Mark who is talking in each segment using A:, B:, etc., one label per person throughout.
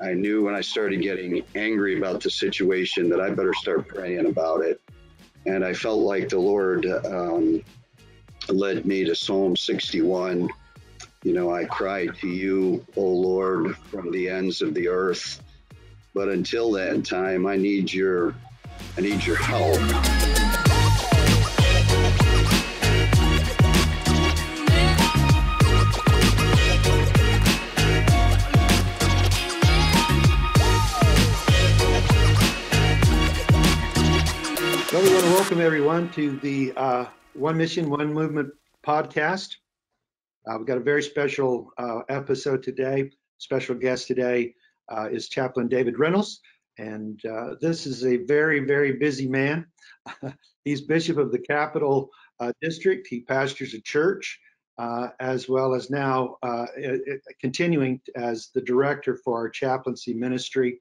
A: I knew when I started getting angry about the situation that I better start praying about it. And I felt like the Lord um, led me to Psalm 61. You know, I cried to you, O Lord, from the ends of the earth. But until that time, I need your, I need your help.
B: Welcome everyone to the uh, One Mission, One Movement podcast. Uh, we've got a very special uh, episode today. Special guest today uh, is Chaplain David Reynolds, and uh, this is a very, very busy man. He's Bishop of the Capital uh, District. He pastors a church, as well as now continuing as the director for our chaplaincy ministry,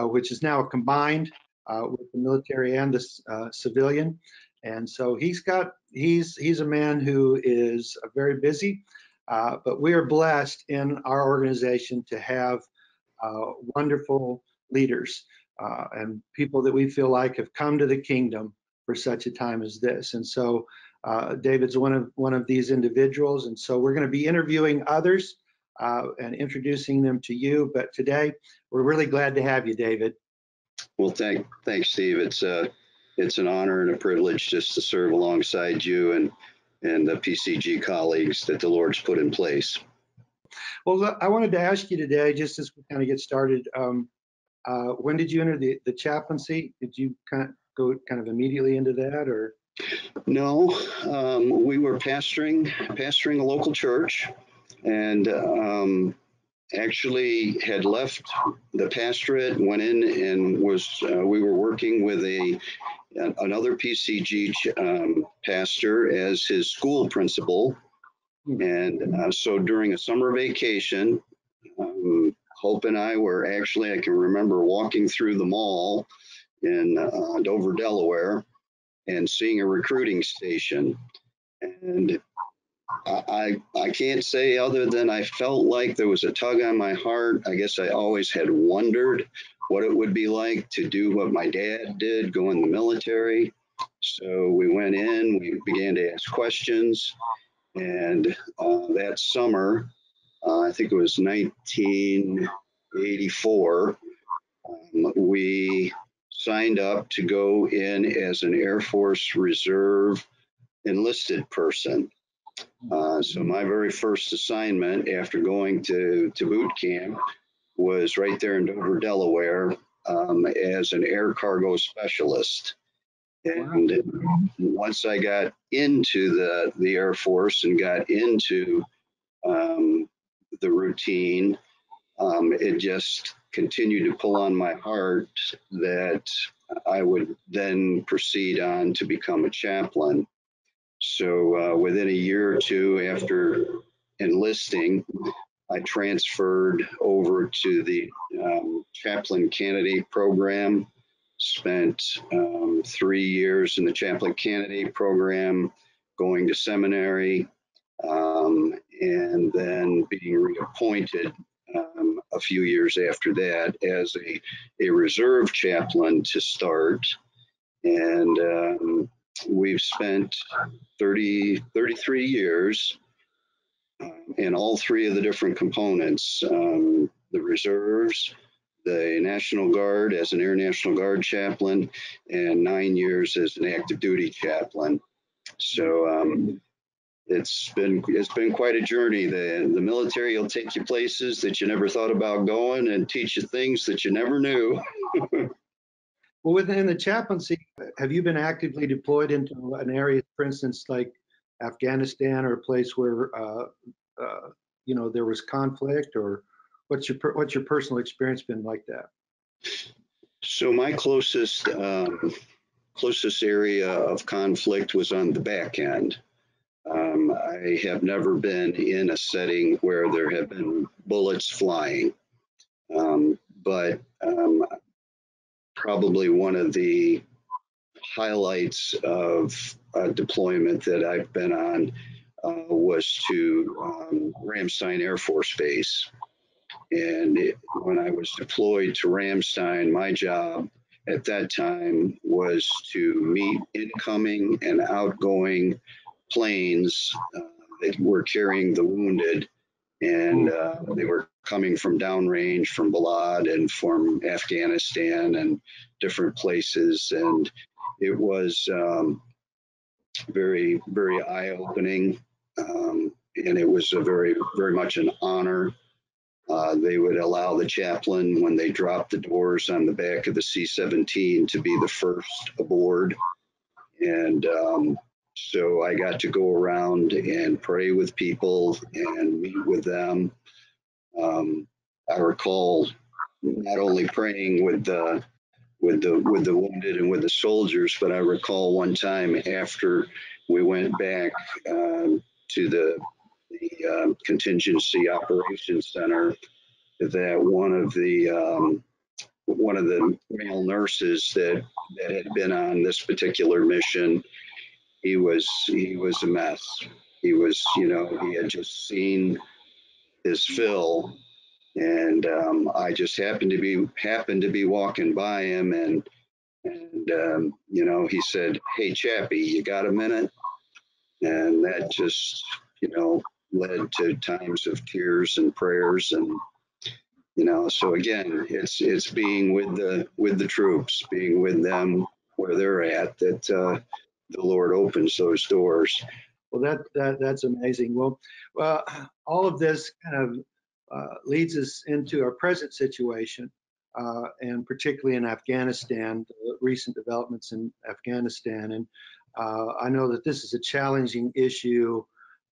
B: which is now a combined with the military and the uh, civilian. And so he's got he's he's a man who is very busy, uh, but we are blessed in our organization to have uh, wonderful leaders uh, and people that we feel like have come to the kingdom for such a time as this. And so uh, David's one of one of these individuals, and so we're going to be interviewing others and introducing them to you. But today we're really glad to have you, David.
A: Well, thank, thanks, Steve. It's a, uh, it's an honor and a privilege just to serve alongside you and and the PCG colleagues that the Lord's put in place.
B: Well, I wanted to ask you today, just as we kind of get started, um, uh, when did you enter the, the chaplaincy? Did you kind of go kind of immediately into that, or?
A: No, um, we were pastoring pastoring a local church, and um, actually had left the pastorate, went in and was uh, we were working with a another PCG um, pastor as his school principal, and uh, so during a summer vacation, um, Hope and I were actually I can remember walking through the mall in uh, Dover, Delaware, and seeing a recruiting station, and I, I can't say other than I felt like there was a tug on my heart. I guess I always had wondered what it would be like to do what my dad did, go in the military. So we went in, we began to ask questions, and uh, that summer, uh, I think it was 1984, um, we signed up to go in as an Air Force Reserve enlisted person. Uh, so my very first assignment after going to, to boot camp was right there in Dover, Delaware, um, as an air cargo specialist. And once I got into the, the Air Force and got into um, the routine, um, it just continued to pull on my heart that I would then proceed on to become a chaplain. So uh, within a year or two after enlisting, I transferred over to the um, chaplain candidate program. Spent um, three years in the chaplain candidate program, going to seminary, um, and then being reappointed um, a few years after that as a, a reserve chaplain to start. And um, we've spent 30, 33 years um, in all three of the different components um, the reserves, the National Guard as an Air National Guard chaplain, and nine years as an active duty chaplain. So um, it's been it's been quite a journey. The the military will take you places that you never thought about going and teach you things that you never knew.
B: Well, within the chaplaincy, have you been actively deployed into an area, for instance, like Afghanistan or a place where, uh, uh, you know, there was conflict or what's your, what's your personal experience been like that?
A: So my closest, um, closest area of conflict was on the back end. Um, I have never been in a setting where there have been bullets flying. Um, but um, probably one of the highlights of a deployment that I've been on uh, was to um, Ramstein Air Force Base. And it, when I was deployed to Ramstein, my job at that time was to meet incoming and outgoing planes uh, that were carrying the wounded. And uh, they were coming from downrange from Balad and from Afghanistan and different places. And it was um, very, very eye opening. Um, and it was a very, very much an honor. Uh, they would allow the chaplain, when they dropped the doors on the back of the C 17, to be the first aboard. And um, so I got to go around and pray with people and meet with them. Um, I recall not only praying with the with the with the wounded and with the soldiers, but I recall one time after we went back um, to the the um, contingency operations center that one of the um, one of the male nurses that that had been on this particular mission he was he was a mess. He was you know he had just seen his fill and um, I just happened to be happened to be walking by him and and um, you know he said hey chappie you got a minute? And that just you know led to times of tears and prayers and you know so again it's it's being with the with the troops being with them where they're at that uh, the lord opens those doors
B: Well, that, that that's amazing. Well, well, all of this kind of uh, leads us into our present situation, uh, and particularly in Afghanistan, the recent developments in Afghanistan. And uh, I know that this is a challenging issue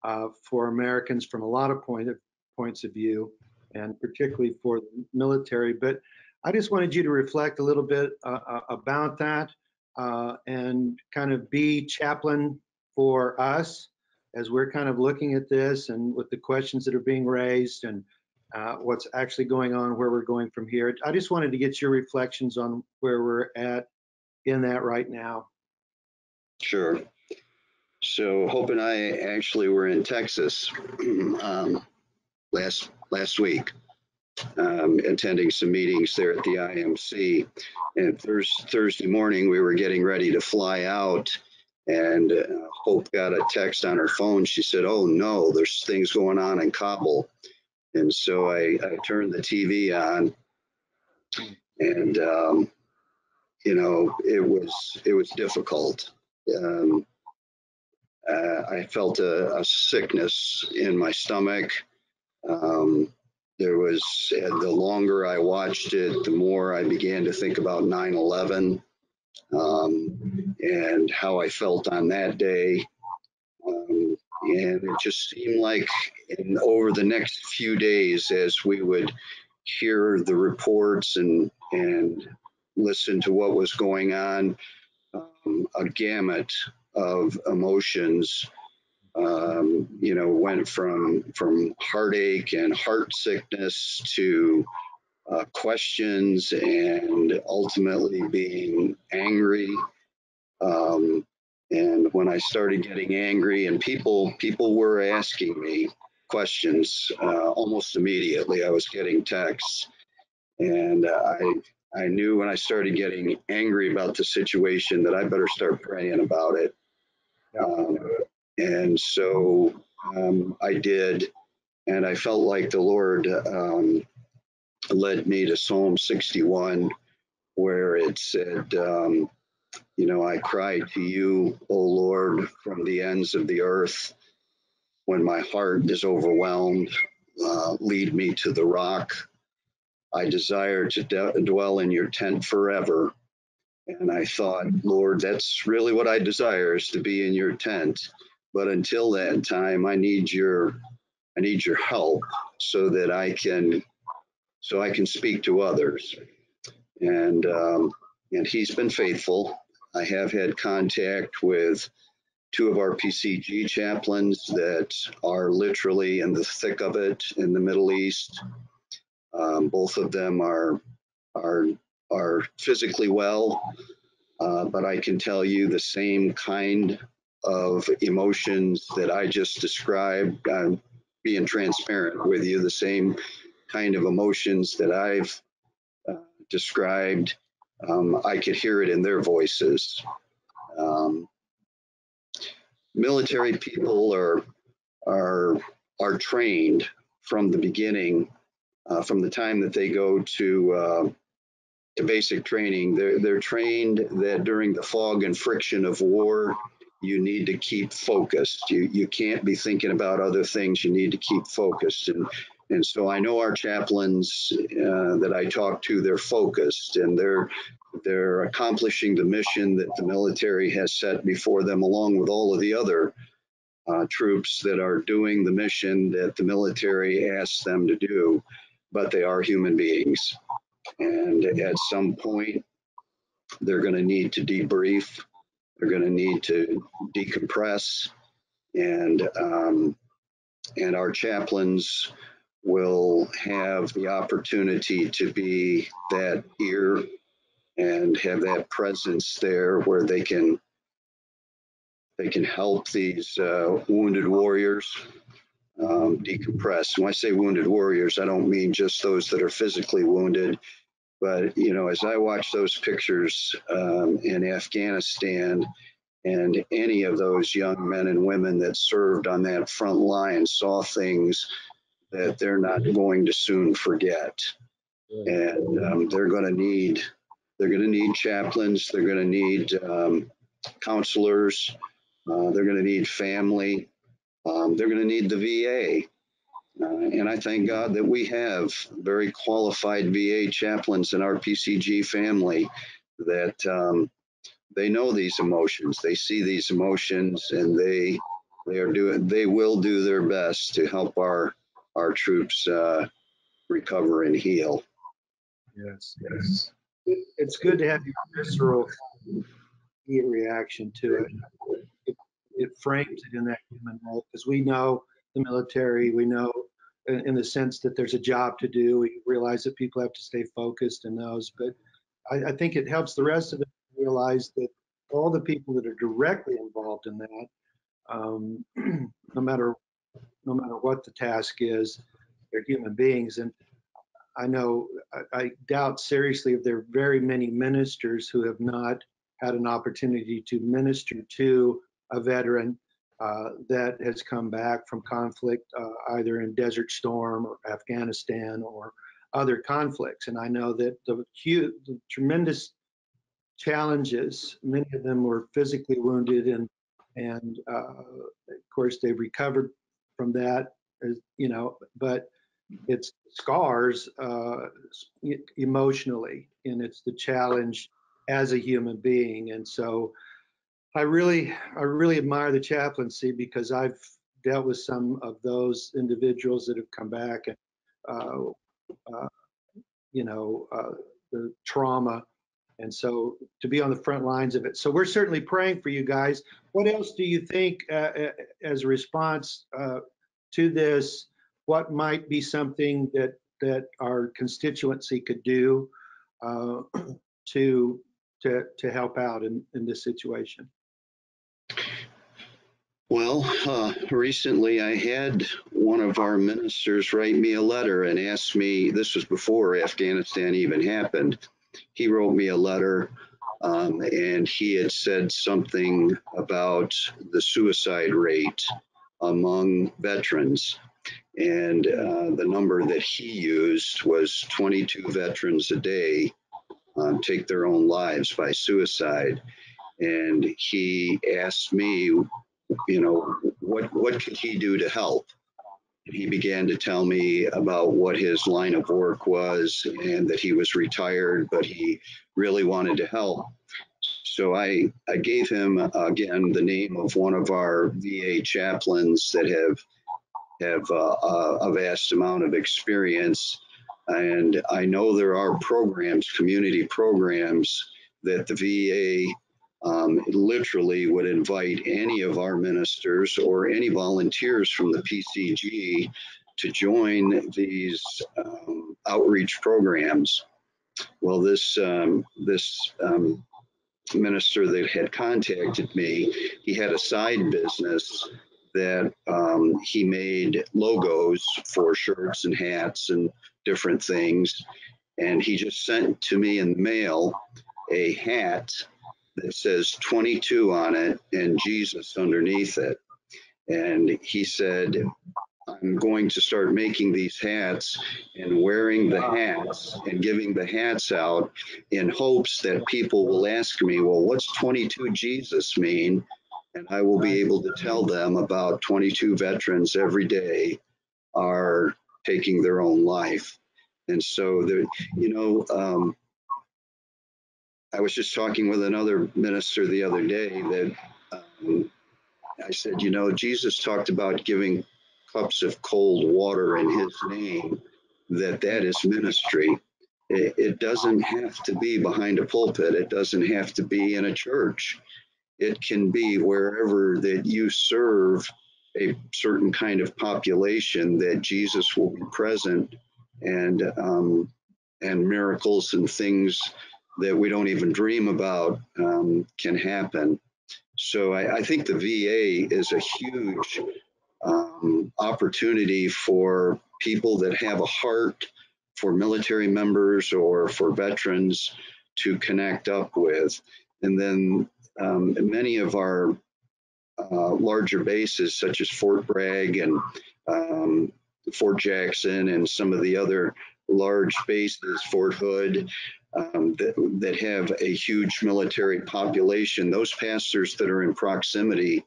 B: uh, for Americans from a lot of point of, points of view, and particularly for the military. But I just wanted you to reflect a little bit uh, uh, about that uh, and kind of be chaplain for us as we're kind of looking at this and with the questions that are being raised and uh, what's actually going on, where we're going from here. I just wanted to get your reflections on where we're at in that right now.
A: Sure. So Hope and I actually were in Texas um, last last week, um, attending some meetings there at the IMC. And Thursday, Thursday morning, we were getting ready to fly out, and uh, Hope got a text on her phone. She said, "Oh no, there's things going on in Kabul." And so I, I turned the TV on, and um, you know, it was it was difficult. Um, uh, I felt a, a, sickness in my stomach. Um, there was, the longer I watched it, the more I began to think about 9 11 um, and how I felt on that day. Um, and it just seemed like in, over the next few days, as we would hear the reports and, and listen to what was going on, um, a gamut of emotions um, you know went from from heartache and heart sickness to uh, questions and ultimately being angry. Um, and when i started getting angry and people people were asking me questions uh, almost immediately. I was getting texts and uh, i I knew when I started getting angry about the situation that I better start praying about it. Um, and so um, I did, and I felt like the Lord um, led me to Psalm 61, where it said, um, You know, I cry to you, O Lord, from the ends of the earth. When my heart is overwhelmed, uh, lead me to the rock I desire to de- dwell in your tent forever. And I thought, Lord, that's really what I desire is to be in your tent. But until that time, I need your I need your help so that I can so I can speak to others. And um, and he's been faithful. I have had contact with two of our PCG chaplains that are literally in the thick of it in the Middle East um, both of them are are are physically well, uh, but I can tell you the same kind of emotions that I just described. I'm being transparent with you. The same kind of emotions that I've uh, described, um, I could hear it in their voices. Um, military people are are are trained from the beginning, uh, from the time that they go to uh, to basic training. They're they're trained that during the fog and friction of war, you need to keep focused. You you can't be thinking about other things. You need to keep focused. And and so I know our chaplains uh, that I talk to, they're focused and they're they're accomplishing the mission that the military has set before them, along with all of the other uh, troops that are doing the mission that the military asks them to do. But they are human beings, and at some point, they're going to need to debrief they're going to need to decompress, and um, and our chaplains will have the opportunity to be that ear and have that presence there where they can they can help these uh, wounded warriors um, decompress. When I say wounded warriors, I don't mean just those that are physically wounded, but you know, as I watch those pictures um, in Afghanistan, and any of those young men and women that served on that front line saw things that they're not going to soon forget, and um, they're going to need they're going to need chaplains. They're going to need um, counselors. Uh, they're going to need family. Um, they're going to need the VA. Uh, and I thank God that we have very qualified VA chaplains in our PCG family that um, they know these emotions, they see these emotions, and they they are doing they will do their best to help our our troops uh, recover and heal.
B: Yes, yes. It's good to have your visceral reaction to it. It, it frames it in that human role because we know the military, we know in, the sense that there's a job to do. We realize that people have to stay focused in those, but I, I think it helps the rest of us realize that all the people that are directly involved in that, um, no matter no matter what the task is, they're human beings. And I know I, I doubt seriously if there are very many ministers who have not had an opportunity to minister to a veteran uh, that has come back from conflict, uh, either in Desert Storm or Afghanistan or other conflicts. And I know that the, the tremendous challenges, many of them were physically wounded, and and uh, of course they've recovered from that, as, you know, but it's scars uh, emotionally, and it's the challenge as a human being, and so I really, I really admire the chaplaincy because I've dealt with some of those individuals that have come back and, uh, uh, you know, uh, the trauma. And so to be on the front lines of it. So we're certainly praying for you guys. What else do you think uh, uh, as a response uh, to this? What might be something that that our constituency could do to to to help out in, in this situation?
A: Well, uh, recently I had one of our ministers write me a letter and ask me, this was before Afghanistan even happened. He wrote me a letter um, and he had said something about the suicide rate among veterans. And uh, the number that he used was 22 veterans a day um, take their own lives by suicide. And he asked me you know, what what could he do to help? He began to tell me about what his line of work was and that he was retired, but he really wanted to help. So I, I gave him again the name of one of our VA chaplains that have have uh, a vast amount of experience, and I know there are programs, community programs that the VA um, literally would invite any of our ministers or any volunteers from the PCG to join these um, outreach programs. Well, this um, this um, minister that had contacted me, he had a side business that um, he made logos for shirts and hats and different things. And he just sent to me in the mail a hat that says 22 on it and Jesus underneath it. And he said, I'm going to start making these hats and wearing the hats and giving the hats out in hopes that people will ask me, well, what's 22 Jesus mean? And I will be able to tell them about 22 veterans every day are taking their own life. And so, there, you know, um, I was just talking with another minister the other day that um, I said, you know, Jesus talked about giving cups of cold water in his name, that that is ministry. It, it doesn't have to be behind a pulpit. It doesn't have to be in a church. It can be wherever that you serve a certain kind of population that Jesus will be present and um, and miracles and things that we don't even dream about um, can happen. So I, I, think the VA is a huge um, opportunity for people that have a heart for military members or for veterans to connect up with. And then um, many of our uh, larger bases, such as Fort Bragg and um, Fort Jackson, and some of the other large bases, Fort Hood, um, that, that have a huge military population, those pastors that are in proximity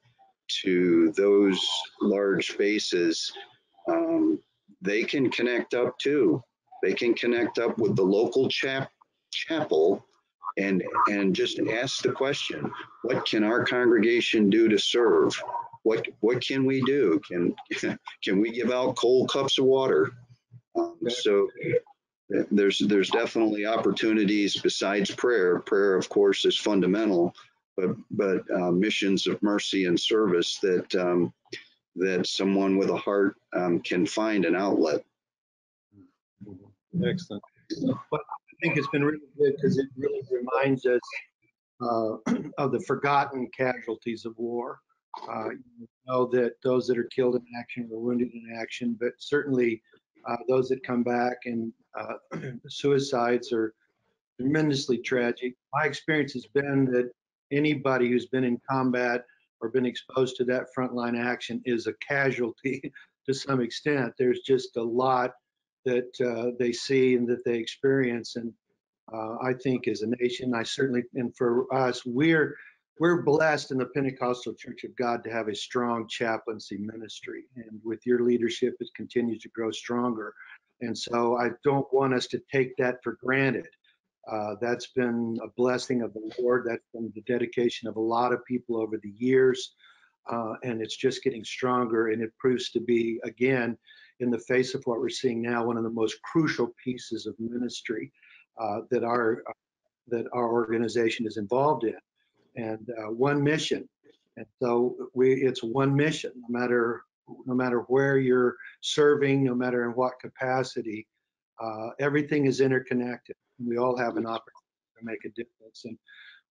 A: to those large bases, um, they can connect up too. They can connect up with the local chap, chapel and and just ask the question, what can our congregation do to serve? What what can we do? Can can we give out cold cups of water? Um, so there's there's definitely opportunities besides prayer. Prayer, of course, is fundamental, but but uh, missions of mercy and service that um, that someone with a heart um, can find an outlet.
B: Excellent. But I think it's been really good because it really reminds us uh, of the forgotten casualties of war. Uh, you know that those that are killed in action or wounded in action, but certainly uh, those that come back and uh, suicides are tremendously tragic. My experience has been that anybody who's been in combat or been exposed to that frontline action is a casualty to some extent. There's just a lot that uh, they see and that they experience. And uh, I think as a nation, I certainly, and for us, we're we're blessed in the Pentecostal Church of God to have a strong chaplaincy ministry. And with your leadership, it continues to grow stronger. And so I don't want us to take that for granted. Uh, that's been a blessing of the Lord. That's been the dedication of a lot of people over the years. Uh, and it's just getting stronger. And it proves to be, again, in the face of what we're seeing now, one of the most crucial pieces of ministry uh, that our that our organization is involved in, and uh, one mission. And so we, it's one mission, no matter no matter where you're serving, no matter in what capacity. Uh, everything is interconnected. We all have an opportunity to make a difference. And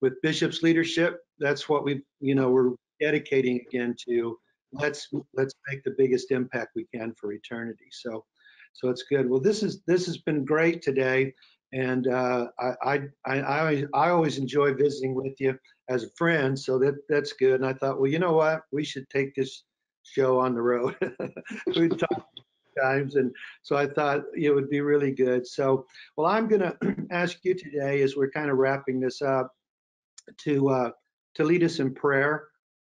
B: with Bishop's leadership, that's what we, you know, we're dedicating again to. Let's let's make the biggest impact we can for eternity. So, so it's good. Well, this is this has been great today, and uh, I, I I I always enjoy visiting with you as a friend. So that that's good. And I thought, well, you know what, we should take this show on the road. we talked times. And so I thought it would be really good. So, well, I'm going to ask you today, as we're kind of wrapping this up, to uh, to lead us in prayer,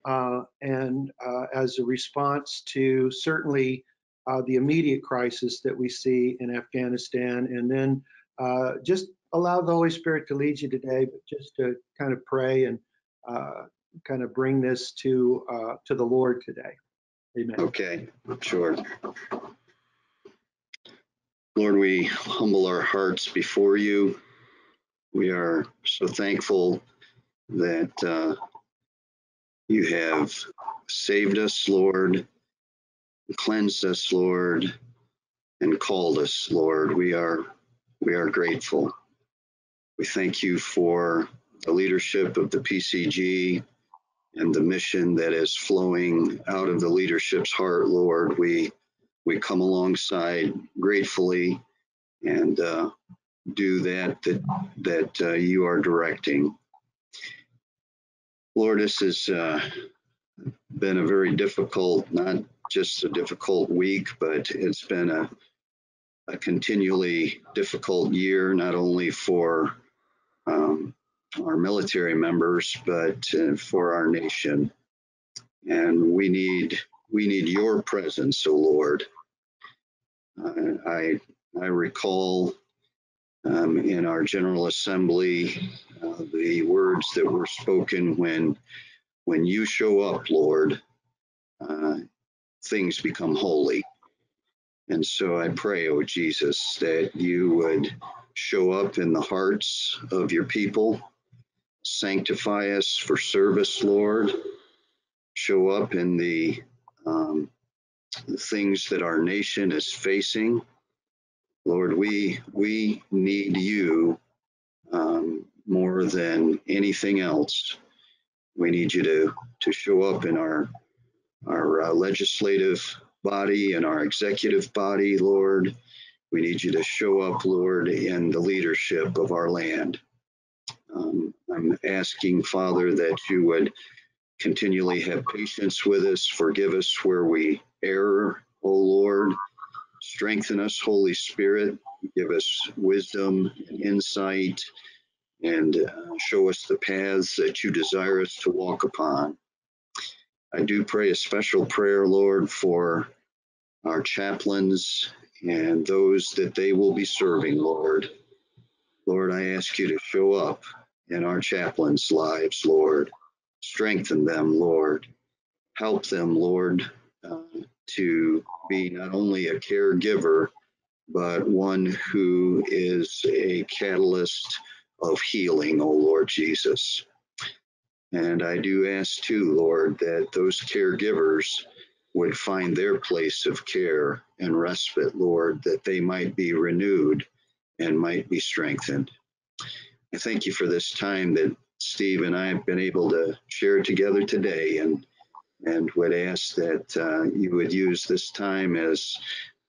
B: uh, and uh, as a response to certainly uh, the immediate crisis that we see in Afghanistan, and then uh, just allow the Holy Spirit to lead you today, but just to kind of pray and uh, kind of bring this to to the Lord today. Amen.
A: Okay, sure. Lord, we humble our hearts before you. We are so thankful that uh, you have saved us, Lord, cleansed us, Lord, and called us, Lord. We are we are grateful. We thank you for the leadership of the PCG and the mission that is flowing out of the leadership's heart, Lord. We we come alongside gratefully and uh, do that that that uh, you are directing. Lord, this has uh, been a very difficult, not just a difficult week, but it's been a, a continually difficult year, not only for um, our military members, but uh, for our nation. And we need we need your presence, O oh Lord. Uh, I I recall um, in our General Assembly uh, the words that were spoken when when you show up, Lord. Uh, things become holy. And so I pray, oh Jesus, that you would show up in the hearts of your people, sanctify us for service, Lord. Show up in the, um, the things that our nation is facing. Lord, we we need you um, more than anything else. We need you to to show up in our our uh, legislative body and our executive body, Lord. We need you to show up, Lord, in the leadership of our land. Um, I'm asking, Father, that you would continually have patience with us, forgive us where we err, O Lord. Strengthen us, Holy Spirit. Give us wisdom and insight and uh, show us the paths that you desire us to walk upon. I do pray a special prayer, Lord, for our chaplains and those that they will be serving, Lord. Lord, I ask you to show up in our chaplains' lives, Lord. Strengthen them, Lord. Help them, Lord, uh, to be not only a caregiver, but one who is a catalyst of healing, O Lord Jesus. And I do ask too, Lord, that those caregivers would find their place of care and respite, Lord, that they might be renewed and might be strengthened. I thank you for this time that Steve and I have been able to share together today and and would ask that uh, you would use this time as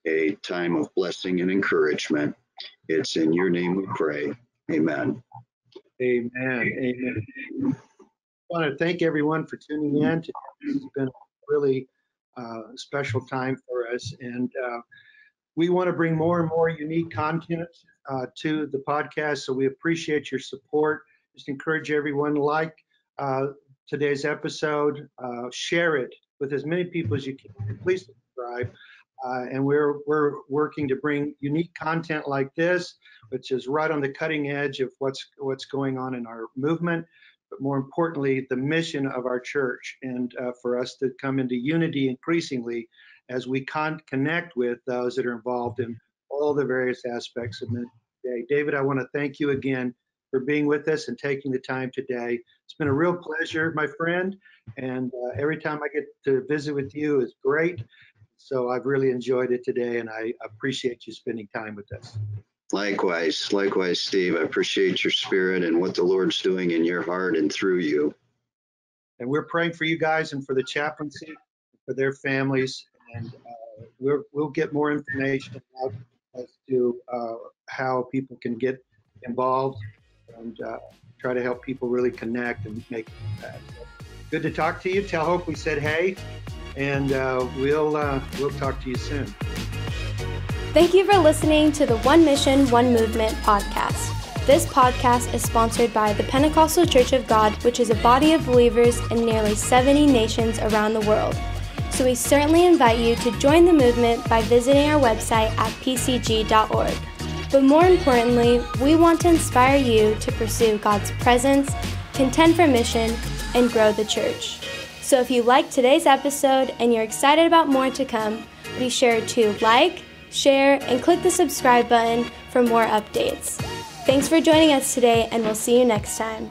A: a time of blessing and encouragement. It's in your name we pray. Amen.
B: Amen. Amen want to thank everyone for tuning in. It's been a really uh, special time for us, and uh, we want to bring more and more unique content uh, to the podcast. So we appreciate your support. Just encourage everyone to like uh, today's episode, uh, share it with as many people as you can. Please subscribe. Uh, and we're we're working to bring unique content like this, which is right on the cutting edge of what's what's going on in our movement but more importantly, the mission of our church, and uh, for us to come into unity increasingly as we con- connect with those that are involved in all the various aspects of ministry. David, I want to thank you again for being with us and taking the time today. It's been a real pleasure, my friend, and uh, every time I get to visit with you is great. So I've really enjoyed it today, and I appreciate you spending time with us.
A: Likewise, likewise, Steve. I appreciate your spirit and what the Lord's doing in your heart and through you.
B: And we're praying for you guys and for the chaplaincy, for their families, and uh, we will get more information out as to uh, how people can get involved and uh, try to help people really connect and make impact. good to talk to you. Tell Hope we said hey, and uh, we'll uh, we'll talk to you soon.
C: Thank you for listening to the One Mission, One Movement podcast. This podcast is sponsored by the Pentecostal Church of God, which is a body of believers in nearly 70 nations around the world. So we certainly invite you to join the movement by visiting our website at pcg.org. But more importantly, we want to inspire you to pursue God's presence, contend for mission, and grow the church. So if you liked today's episode and you're excited about more to come, be sure to like, share, and click the subscribe button for more updates. Thanks for joining us today, and we'll see you next time.